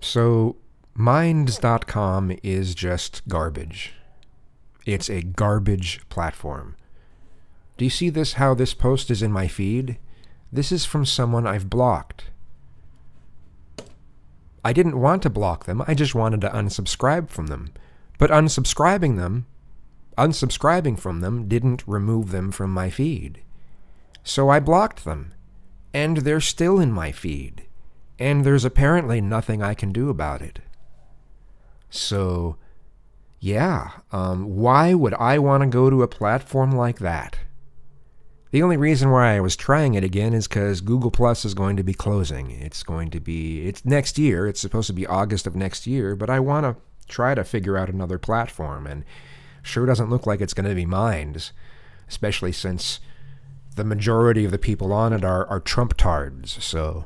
So, Minds.com is just garbage. It's a garbage platform. Do you see this? How this post is in my feed? This is from someone I've blocked. I didn't want to block them, I just wanted to unsubscribe from them. But unsubscribing them, unsubscribing from them didn't remove them from my feed. So I blocked them. And they're still in my feed. And there's apparently nothing I can do about it. So, yeah, um, why would I want to go to a platform like that? The only reason why I was trying it again is because Google Plus is going to be closing. It's going to be, it's next year. It's supposed to be August of next year, but I want to try to figure out another platform, and sure doesn't look like it's going to be Minds, especially since the majority of the people on it are, are Trump tards. So